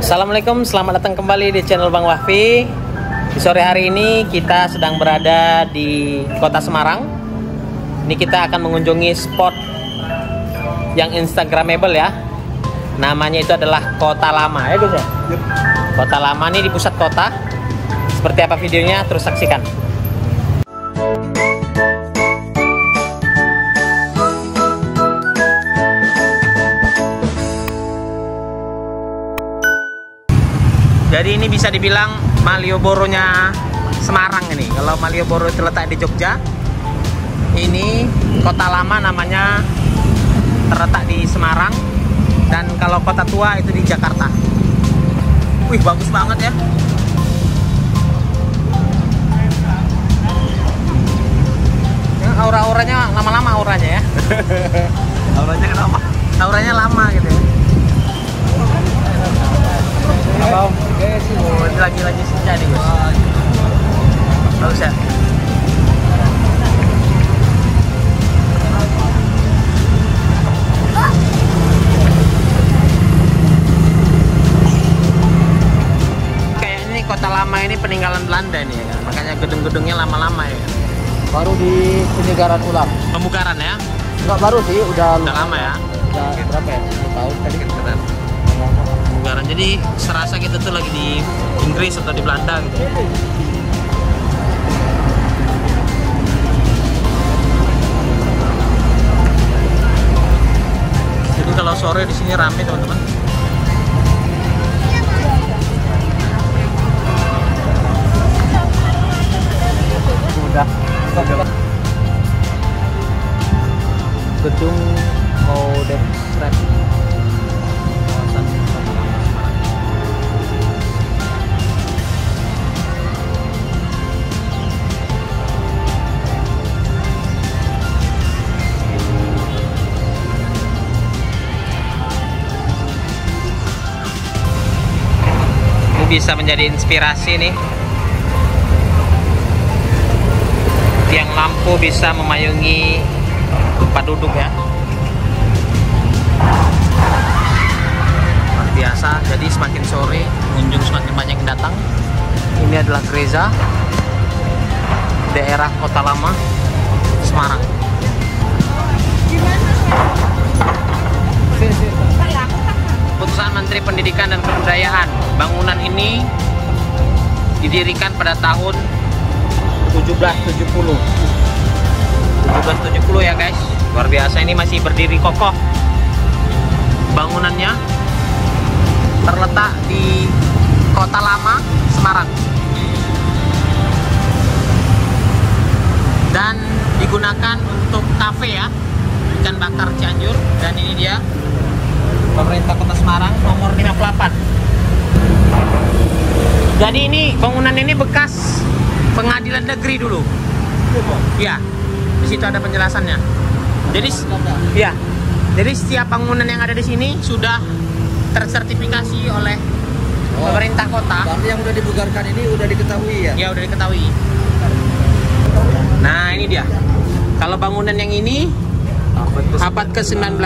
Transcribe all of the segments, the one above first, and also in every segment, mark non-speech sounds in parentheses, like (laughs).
Assalamualaikum, selamat datang kembali di channel Bang Wahfi. Di sore hari ini kita sedang berada di kota Semarang. Ini kita akan mengunjungi spot yang instagramable ya. Namanya itu adalah Kota Lama ya Gus ya. Kota Lama ini di pusat kota. Seperti apa videonya terus saksikan. Jadi ini bisa dibilang Malioboro-nya Semarang ini. Kalau Malioboro terletak di Jogja, ini kota lama namanya terletak di Semarang dan kalau kota tua itu di Jakarta. Wih, bagus banget ya. Ya, aura-auranya lama-lama auranya ya. (laughs) Auranya kenapa? Auranya lama gitu ya. Oh, ini lagi-lagi senja nih, Gus. Bagus ya? Kota lama ini peninggalan Belanda nih ya kan? Makanya gedung-gedungnya lama-lama ya. Baru di penyegaran ulang. Pemugaran ya? Enggak baru sih, udah Udah lama ya? Udah berapa ya? 10 tahun tadi kan. Jadi serasa kita tuh lagi di Inggris atau di Belanda gitu. Jadi kalau sore di sini rame teman-teman. Bisa menjadi inspirasi nih. Tiang lampu bisa memayungi tempat duduk ya. Luar biasa. Jadi semakin sore pengunjung semakin banyak yang datang. Ini adalah gereja daerah Kota Lama Semarang. Putusan Menteri Pendidikan dan Kebudayaan. Bangunan ini didirikan pada tahun 1770. 1770 ya guys. Luar biasa ini masih berdiri kokoh. Bangunannya terletak di Kota Lama, Semarang. Dan digunakan untuk kafe ya. Ikan bakar Cianjur dan ini dia pemerintah Semarang nomor 58. Jadi ini bangunan ini bekas pengadilan negeri dulu. Ya, di situ ada penjelasannya. Jadi, ya, jadi setiap bangunan yang ada di sini sudah tersertifikasi oleh Oh. pemerintah kota. Berarti yang udah dibugarkan ini udah diketahui ya? Ya udah diketahui. Nah ini dia. Kalau bangunan yang ini Abad ke abad ke-19.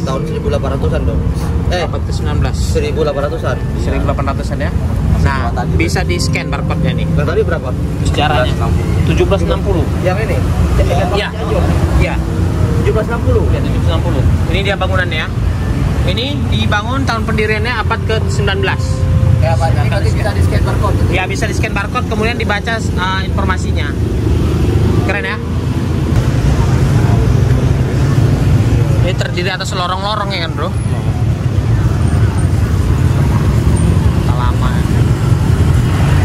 tahun 1800-an dong. Eh, Abad ke-19. 1800-an. 1800-an ya. Nah, tua tadi. bisa di scan barcode-nya nih. Yang tadi berapa? Sejarahnya 1760. Yang ini? Iya. Iya. 1760. Ya, 1760. Ini dia bangunannya. Ini dibangun tahun pendiriannya abad ke-19. Ya, Pak. Ini nanti bisa di scan barcode. Ya, bisa di scan barcode kemudian dibaca uh, informasinya. Keren ya? Ini terdiri atas lorong-lorong ya kan, Bro? Kota lama.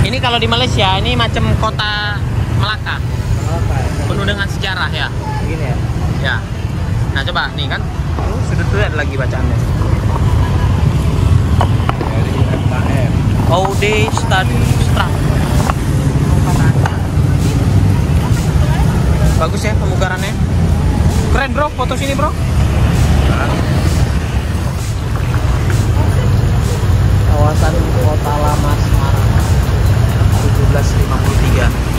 Ini kalau di Malaysia ini macam kota Melaka, ya? penuh dengan sejarah ya. Begini ya. Ya. Nah, coba nih kan. Oh, sudut ada lagi bacaannya. Dari MKM. Aude Study. Bagus ya pemugarannya. Keren bro, foto sini bro. Kawasan Kota Lama Semarang. 1753.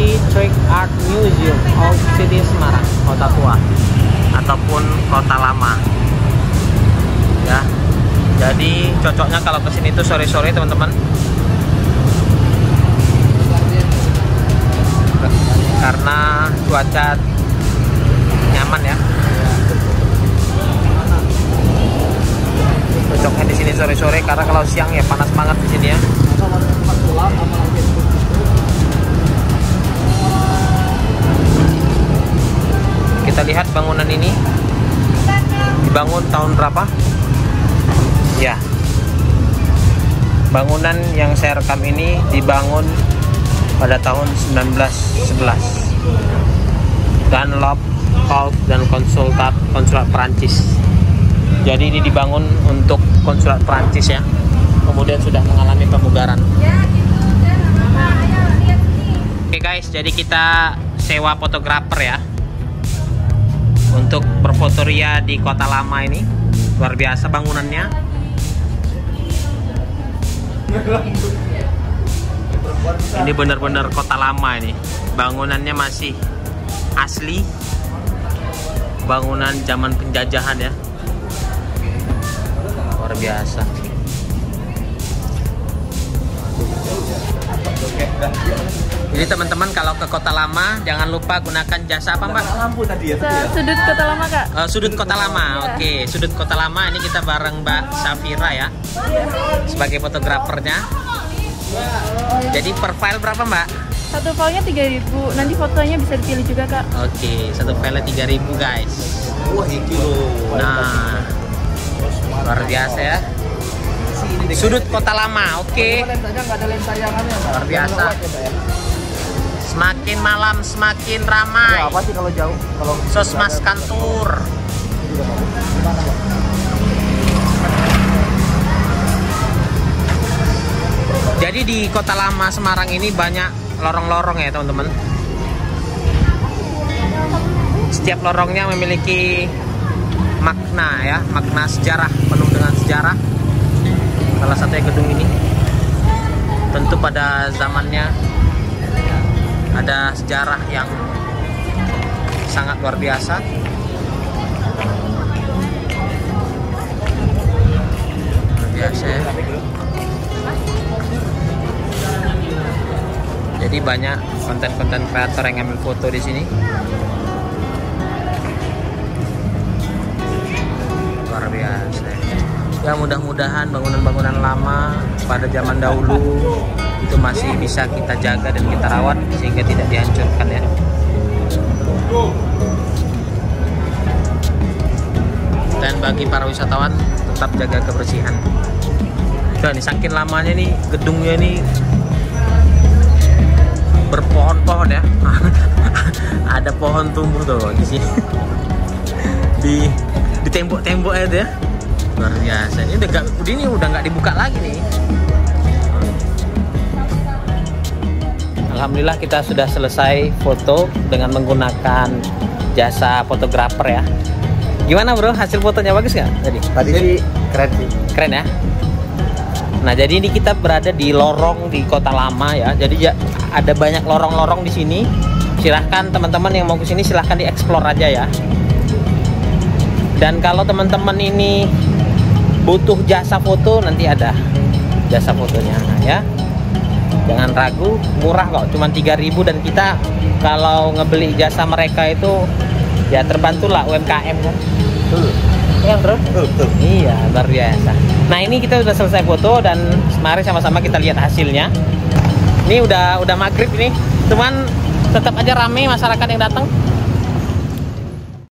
City Trick Art Museum Old City Semarang kota tua ataupun kota lama ya jadi cocoknya kalau ke sini tuh sore-sore teman-teman. Karena cuaca nyaman ya. Cocoknya di sini sore-sore karena kalau siang ya panas banget di sini ya. Kita lihat bangunan ini. Dibangun tahun berapa ya bangunan yang saya rekam ini dibangun pada tahun 1911 Dunlop Holt dan konsultat konsulat Perancis. Jadi ini dibangun untuk konsulat Perancis ya. Kemudian sudah mengalami pemugaran. Oke guys jadi kita sewa fotografer ya. Untuk berfotoria di kota lama ini. Luar biasa bangunannya ini benar-benar kota lama ini. Bangunannya masih asli. Bangunan zaman penjajahan ya. Luar biasa teman-teman kalau ke kota lama jangan lupa gunakan jasa apa mbak lampu tadi ya Se- sudut kota lama kak Eh, sudut kota lama, Iya. oke. Sudut kota lama ini kita bareng Mbak Safira ya, sebagai fotografernya. Jadi per file berapa Mbak? satu filenya 3000 nanti fotonya bisa dipilih juga kak Oke, satu file 3000 guys. wah loh Nah, luar biasa ya. Sudut kota lama, oke. Mbak. Luar biasa. Semakin malam semakin Ya, ramai. apa sih kalau jauh kalau Sosmas Kantur. Jadi di kota lama Semarang ini banyak lorong-lorong ya teman-teman. Setiap lorongnya memiliki makna ya, makna sejarah penuh dengan sejarah. Salah satunya gedung ini. Tentu pada zamannya ada sejarah yang sangat luar biasa. Luar biasa ya. Jadi banyak konten-konten kreator yang ngambil foto di sini. Luar biasa. Ya mudah-mudahan bangunan-bangunan lama pada zaman dahulu itu masih bisa kita jaga dan kita rawat sehingga tidak dihancurkan ya. Dan bagi para wisatawan tetap jaga kebersihan. Dan saking lamanya nih gedungnya nih berpohon-pohon ya (laughs) ada pohon tumbuh tuh di sini (laughs) di di tembok-tembok itu ya luar biasa. Ini udah gak, ini udah nggak dibuka lagi nih. Alhamdulillah kita sudah selesai foto dengan menggunakan jasa fotografer ya. Gimana bro? Hasil fotonya bagus nggak tadi? Tadi sih keren sih. Keren ya? Nah, jadi ini kita berada di lorong di Kota Lama ya. Jadi ya, ada banyak lorong-lorong di sini. Silahkan teman-teman yang mau ke sini silahkan dieksplor aja ya. Dan kalau teman-teman ini butuh jasa foto nanti ada jasa fotonya ya. Jangan ragu, murah kok, cuma 3000 dan kita kalau ngebeli jasa mereka itu ya terbantulah UMKM kan. tuh Iya, Bro. tuh tuh Iya, luar biasa. Nah, ini kita sudah selesai foto dan mari sama-sama kita lihat hasilnya. Ini udah udah maghrib ini. Cuman tetap aja rame masyarakat yang datang.